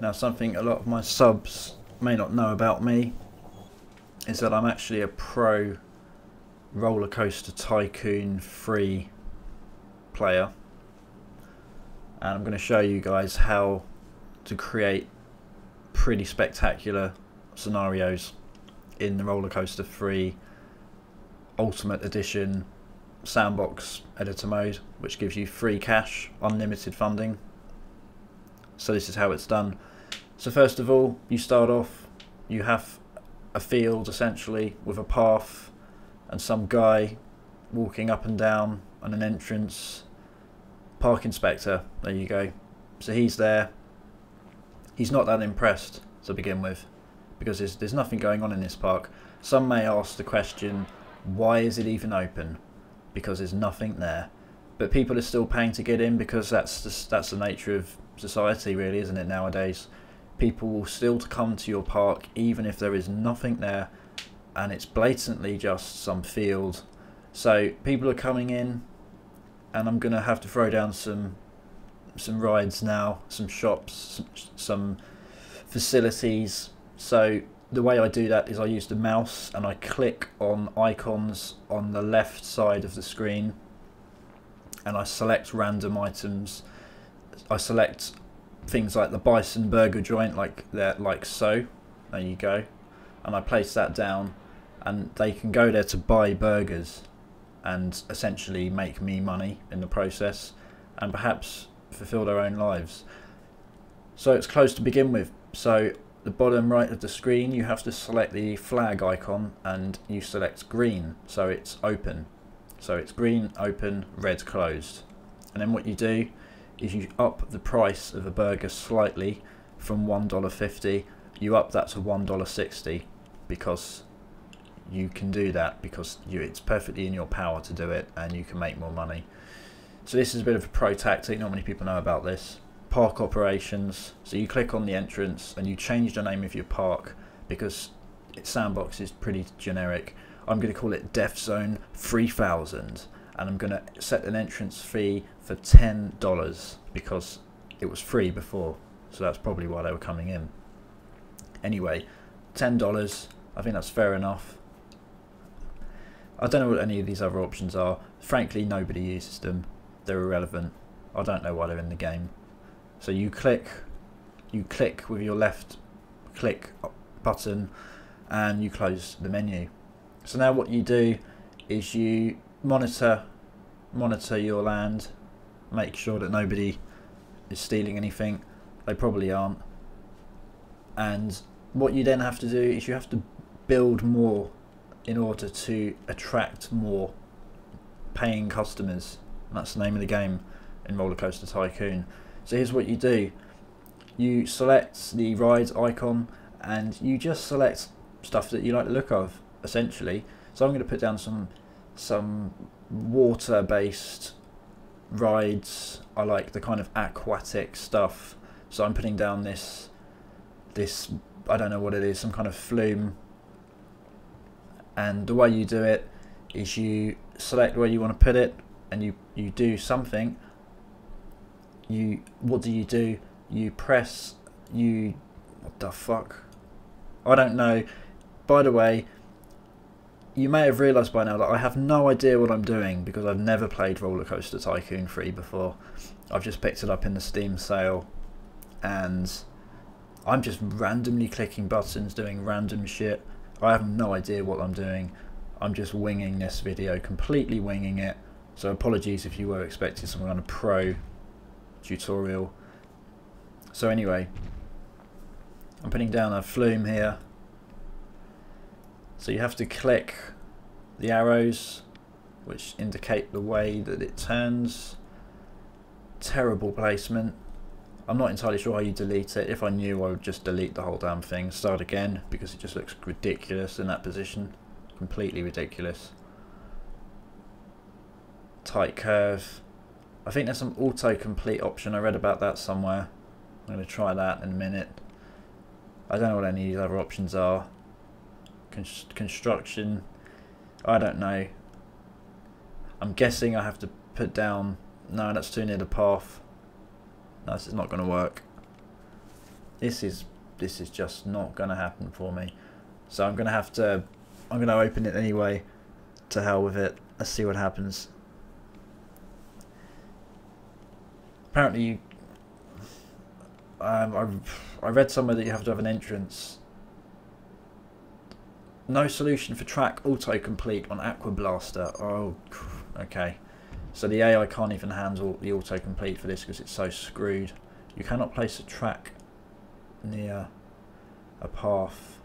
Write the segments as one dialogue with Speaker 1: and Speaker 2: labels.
Speaker 1: Now something a lot of my subs may not know about me is that I'm actually a pro roller coaster tycoon free player. And I'm going to show you guys how to create pretty spectacular scenarios in the roller coaster free ultimate edition sandbox editor mode which gives you free cash unlimited funding so this is how it's done. So first of all you start off you have a field essentially with a path and some guy walking up and down on an entrance park inspector. There you go. So he's there. He's not that impressed to begin with because there's, there's nothing going on in this park. Some may ask the question why is it even open? Because there's nothing there. But people are still paying to get in because that's just, that's the nature of society, really, isn't it? Nowadays, people will still come to your park even if there is nothing there, and it's blatantly just some field. So people are coming in, and I'm gonna have to throw down some some rides now, some shops, some, some facilities. So the way I do that is I use the mouse and I click on icons on the left side of the screen and I select random items. I select things like the bison burger joint like that like so. There you go. And I place that down and they can go there to buy burgers and essentially make me money in the process and perhaps fulfill their own lives. So it's closed to begin with. So the bottom right of the screen you have to select the flag icon and you select green so it's open so it's green open red closed and then what you do is you up the price of a burger slightly from $1.50 you up that to $1.60 because you can do that because you, it's perfectly in your power to do it and you can make more money so this is a bit of a pro tactic not many people know about this park operations. So you click on the entrance and you change the name of your park because Sandbox is pretty generic. I'm going to call it Death Zone 3000 and I'm going to set an entrance fee for $10 because it was free before. So that's probably why they were coming in. Anyway, $10, I think that's fair enough. I don't know what any of these other options are. Frankly, nobody uses them. They're irrelevant. I don't know why they're in the game. So you click, you click with your left click button and you close the menu. So now what you do is you monitor monitor your land, make sure that nobody is stealing anything. They probably aren't. And what you then have to do is you have to build more in order to attract more paying customers. And that's the name of the game in Roller Coaster Tycoon. So here's what you do. You select the rides icon and you just select stuff that you like the look of, essentially. So I'm going to put down some some water-based rides. I like the kind of aquatic stuff. So I'm putting down this this I don't know what it is, some kind of flume. And the way you do it is you select where you want to put it and you, you do something you what do you do? You press you what the fuck? I don't know. By the way, you may have realised by now that I have no idea what I'm doing because I've never played Roller Coaster Tycoon 3 before. I've just picked it up in the Steam sale and I'm just randomly clicking buttons, doing random shit. I have no idea what I'm doing. I'm just winging this video, completely winging it. So apologies if you were expecting some kind of pro tutorial. So anyway, I'm putting down a flume here. So you have to click the arrows which indicate the way that it turns. Terrible placement. I'm not entirely sure how you delete it. If I knew, I would just delete the whole damn thing. Start again, because it just looks ridiculous in that position. Completely ridiculous. Tight curve. I think there's some auto-complete option. I read about that somewhere. I'm going to try that in a minute. I don't know what any of these other options are. Construction. I don't know. I'm guessing I have to put down... No, that's too near the path. No, this is not going to work. This is this is just not going to happen for me. So I'm going to have to, I'm going to open it anyway. To hell with it. Let's see what happens. Apparently you, um, I, I read somewhere that you have to have an entrance. No solution for track autocomplete on Aqua Blaster. Oh, okay. So the AI can't even handle the autocomplete for this because it's so screwed. You cannot place a track near a path.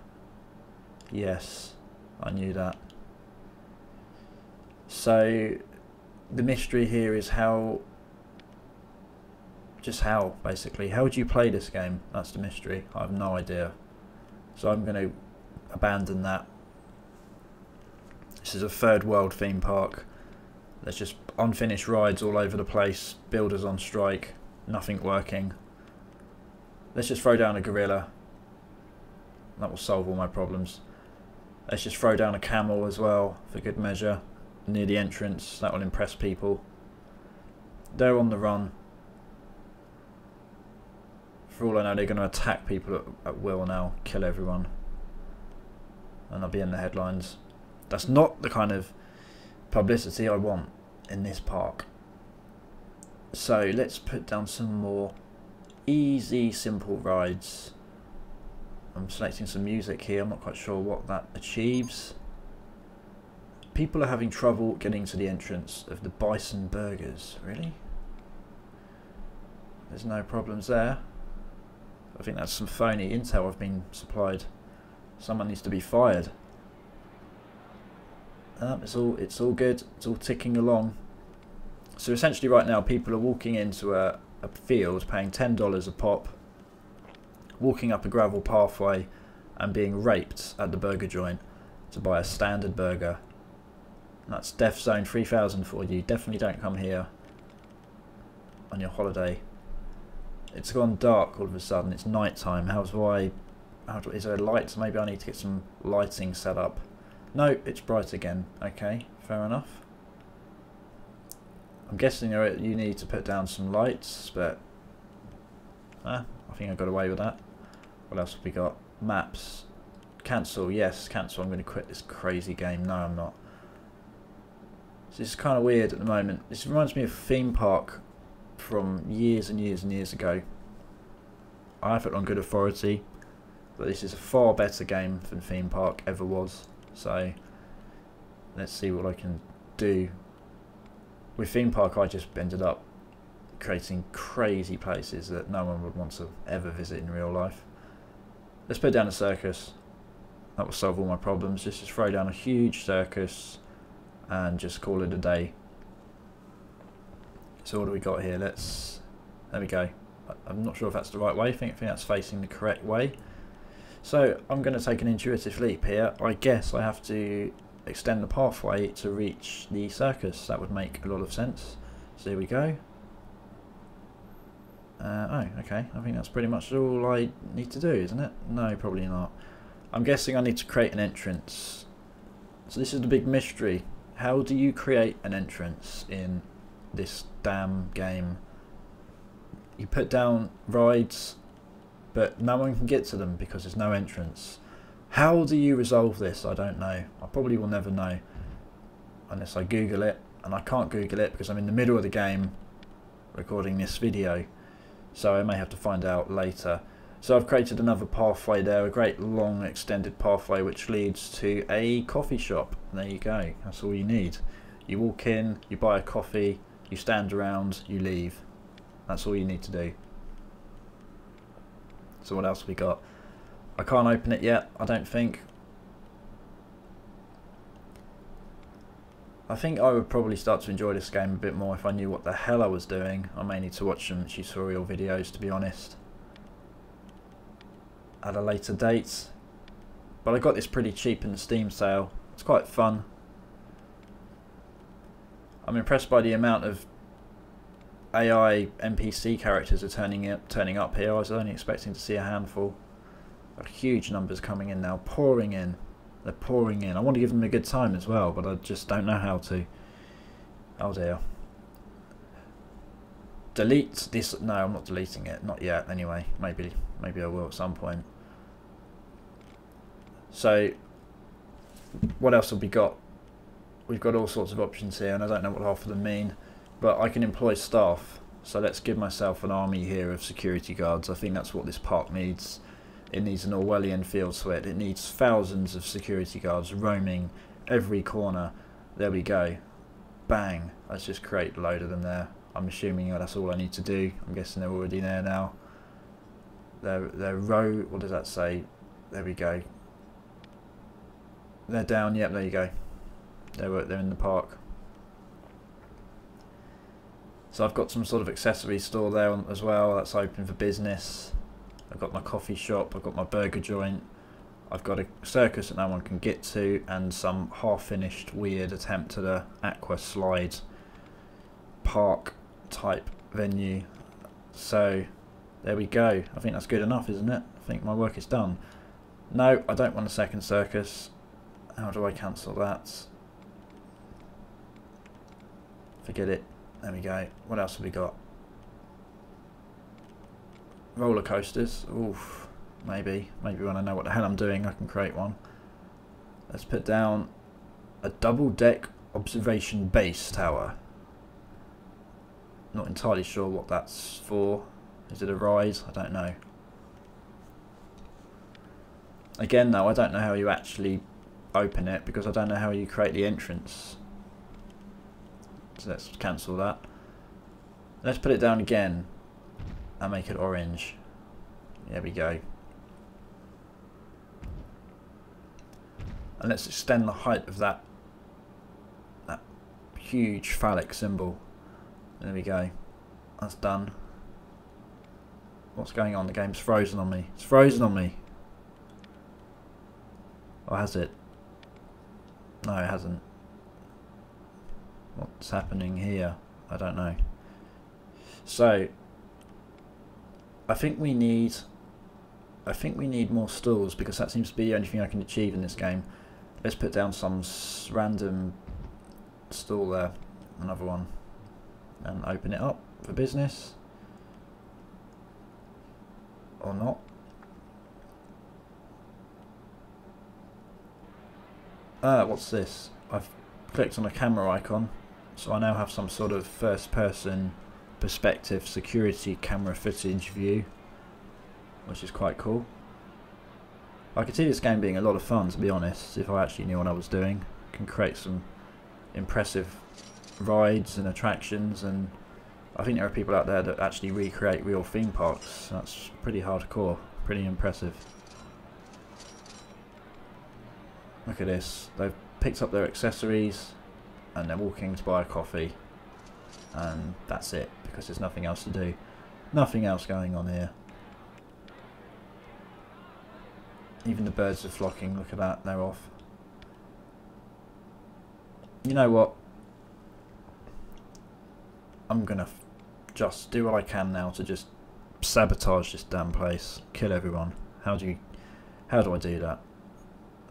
Speaker 1: Yes, I knew that. So the mystery here is how, just how basically, how would you play this game? That's the mystery. I have no idea. So I'm going to abandon that. This is a third world theme park. There's just unfinished rides all over the place, builders on strike, nothing working. Let's just throw down a gorilla. That will solve all my problems. Let's just throw down a camel as well, for good measure, near the entrance. That will impress people. They're on the run. For all I know, they're going to attack people at, at will now, kill everyone. And I'll be in the headlines. That's not the kind of publicity I want in this park. So let's put down some more easy, simple rides. I'm selecting some music here. I'm not quite sure what that achieves. People are having trouble getting to the entrance of the Bison Burgers. Really? There's no problems there. I think that's some phony intel I've been supplied. Someone needs to be fired. Um, it's all it's all good. It's all ticking along. So essentially, right now, people are walking into a, a field, paying ten dollars a pop, walking up a gravel pathway, and being raped at the burger joint to buy a standard burger. That's Death Zone 3000 for you. Definitely don't come here on your holiday. It's gone dark all of a sudden. It's night time. How's why? Is there lights? Maybe I need to get some lighting set up. No, it's bright again. Okay, fair enough. I'm guessing you need to put down some lights, but ah, I think I got away with that. What else have we got? Maps. Cancel. Yes, cancel. I'm going to quit this crazy game. No, I'm not. This is kind of weird at the moment. This reminds me of theme park from years and years and years ago. I have it on good authority, but this is a far better game than theme park ever was. So let's see what I can do. With theme park I just ended up creating crazy places that no one would want to ever visit in real life. Let's put down a circus. That will solve all my problems. Just, throw down a huge circus and just call it a day. So what do we got here? Let's, there we go. I'm not sure if that's the right way. I think, I think that's facing the correct way. So I'm going to take an intuitive leap here. I guess I have to extend the pathway to reach the circus. That would make a lot of sense. So here we go. Uh, oh, okay. I think that's pretty much all I need to do, isn't it? No, probably not. I'm guessing I need to create an entrance. So this is the big mystery. How do you create an entrance in this damn game? You put down rides but no one can get to them because there's no entrance. How do you resolve this? I don't know. I probably will never know unless I Google it. And I can't Google it because I'm in the middle of the game recording this video. So I may have to find out later. So I've created another pathway there, a great long extended pathway which leads to a coffee shop. There you go. That's all you need. You walk in, you buy a coffee, you stand around, you leave. That's all you need to do. So what else we got? I can't open it yet, I don't think. I think I would probably start to enjoy this game a bit more if I knew what the hell I was doing. I may need to watch some tutorial videos to be honest. At a later date. But I got this pretty cheap in the Steam sale. It's quite fun. I'm impressed by the amount of AI NPC characters are turning up, turning up here. I was only expecting to see a handful. Got huge numbers coming in now, pouring in. They're pouring in. I want to give them a good time as well, but I just don't know how to. Oh dear. delete this. No, I'm not deleting it. Not yet, anyway. Maybe, maybe I will at some point. So, what else have we got? We've got all sorts of options here, and I don't know what half of them mean. But I can employ staff. So let's give myself an army here of security guards. I think that's what this park needs. It needs an Orwellian field sweat. It It needs thousands of security guards roaming every corner. There we go. Bang. Let's just create a load of them there. I'm assuming that's all I need to do. I'm guessing they're already there now. They're, they're row, what does that say? There we go. They're down, yep, there you go. They're, they're in the park. So I've got some sort of accessory store there as well. That's open for business. I've got my coffee shop. I've got my burger joint. I've got a circus that no one can get to and some half-finished weird attempt at a aqua slide park type venue. So there we go. I think that's good enough, isn't it? I think my work is done. No, I don't want a second circus. How do I cancel that? Forget it. There we go. What else have we got? Roller coasters. Oof. Maybe. Maybe when I know what the hell I'm doing, I can create one. Let's put down a double deck observation base tower. Not entirely sure what that's for. Is it a rise? I don't know. Again though, I don't know how you actually open it because I don't know how you create the entrance. So let's cancel that. Let's put it down again and make it orange. There we go. And let's extend the height of that that huge phallic symbol. There we go. That's done. What's going on? The game's frozen on me. It's frozen on me. Or has it? No, it hasn't. What's happening here? I don't know. So, I think we need... I think we need more stalls because that seems to be the only thing I can achieve in this game. Let's put down some random stall there. Another one and open it up for business or not ah what's this I've clicked on a camera icon so I now have some sort of first person perspective security camera footage view which is quite cool I could see this game being a lot of fun to be honest if I actually knew what I was doing I can create some impressive rides and attractions and I think there are people out there that actually recreate real theme parks. That's pretty hardcore, pretty impressive. Look at this. They've picked up their accessories and they're walking to buy a coffee and that's it because there's nothing else to do. Nothing else going on here. Even the birds are flocking. Look at that. They're off. You know what? I'm gonna just do what I can now to just sabotage this damn place, kill everyone. How do you, how do I do that?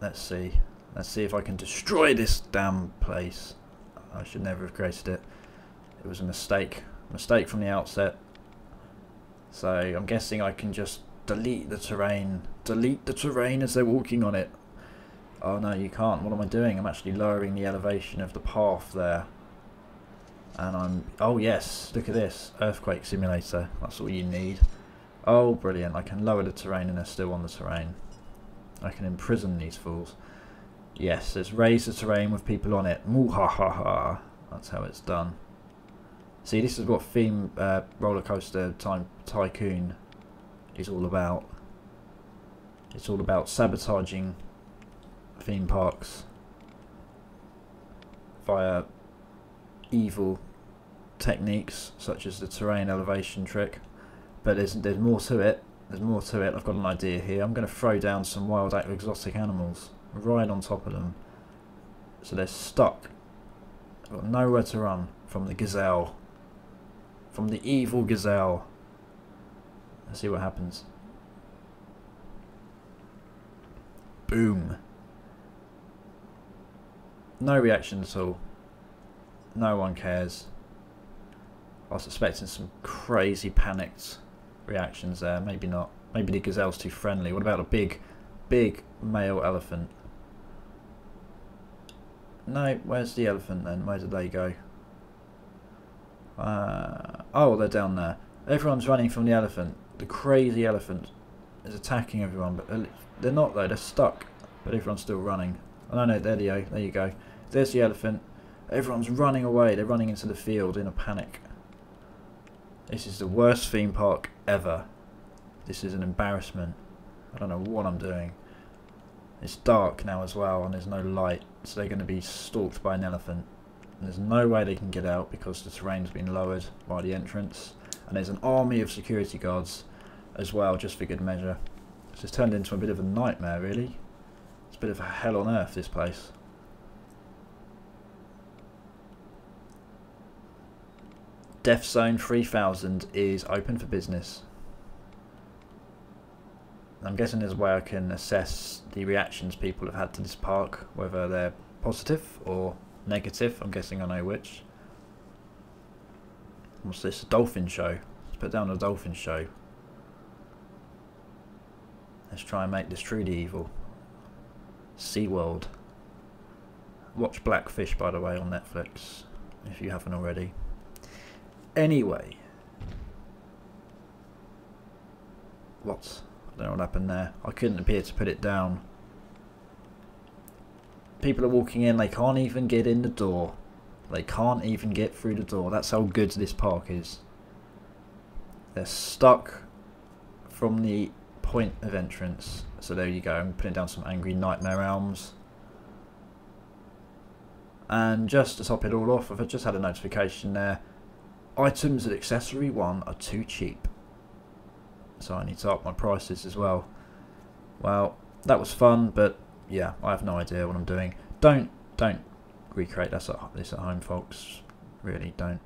Speaker 1: Let's see. Let's see if I can destroy this damn place. I should never have created it. It was a mistake. Mistake from the outset. So I'm guessing I can just delete the terrain. Delete the terrain as they're walking on it. Oh no, you can't. What am I doing? I'm actually lowering the elevation of the path there and I'm oh yes look at this earthquake simulator that's all you need oh brilliant I can lower the terrain and they're still on the terrain I can imprison these fools yes let's raise the terrain with people on it. Ha! that's how it's done. See this is what theme uh, roller coaster time tycoon is all about. It's all about sabotaging theme parks via evil techniques such as the terrain elevation trick. But there's there's more to it. There's more to it. I've got an idea here. I'm going to throw down some wild exotic animals right on top of them so they're stuck I've got nowhere to run from the gazelle from the evil gazelle let's see what happens boom no reaction at all no one cares. I was expecting some crazy panicked reactions there. Maybe not. Maybe the gazelle's too friendly. What about a big, big male elephant? No, where's the elephant then? Where did they go? Uh, oh, they're down there. Everyone's running from the elephant. The crazy elephant is attacking everyone, but they're not though. They're stuck, but everyone's still running. Oh no, there you go. There you go. There's the elephant. Everyone's running away. They're running into the field in a panic. This is the worst theme park ever. This is an embarrassment. I don't know what I'm doing. It's dark now as well and there's no light, so they're going to be stalked by an elephant. And there's no way they can get out because the terrain's been lowered by the entrance. And there's an army of security guards as well, just for good measure. It's turned into a bit of a nightmare, really. It's a bit of a hell on earth, this place. Death Zone 3000 is open for business. I'm guessing there's a way I can assess the reactions people have had to this park, whether they're positive or negative. I'm guessing I know which. What's this? A dolphin show. Let's put down a dolphin show. Let's try and make this truly evil. SeaWorld. Watch Blackfish, by the way, on Netflix, if you haven't already. Anyway. What? Don't know what happened there. I couldn't appear to put it down. People are walking in, they can't even get in the door. They can't even get through the door. That's how good this park is. They're stuck from the point of entrance. So there you go, I'm putting down some angry nightmare elms. And just to top it all off, I've just had a notification there. Items at accessory 1 are too cheap so I need to up my prices as well. Well, that was fun, but yeah, I have no idea what I'm doing. Don't don't recreate this at, this at home, folks. Really, don't.